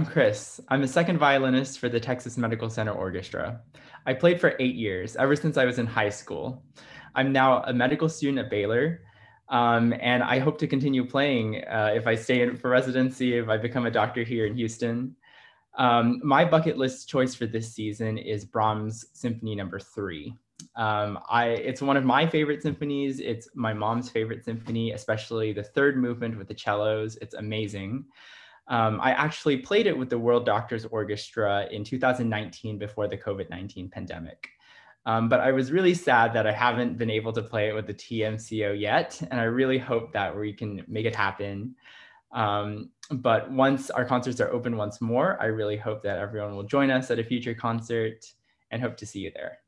Chris. I'm a second violinist for the Texas Medical Center Orchestra. I played for eight years, ever since I was in high school. I'm now a medical student at Baylor, um, and I hope to continue playing uh, if I stay in for residency, if I become a doctor here in Houston. Um, my bucket list choice for this season is Brahms Symphony Number Three. Um, I, it's one of my favorite symphonies. It's my mom's favorite symphony, especially the third movement with the cellos. It's amazing. Um, I actually played it with the World Doctors Orchestra in 2019 before the COVID 19 pandemic. Um, but I was really sad that I haven't been able to play it with the TMCO yet. And I really hope that we can make it happen. Um, but once our concerts are open once more, I really hope that everyone will join us at a future concert and hope to see you there.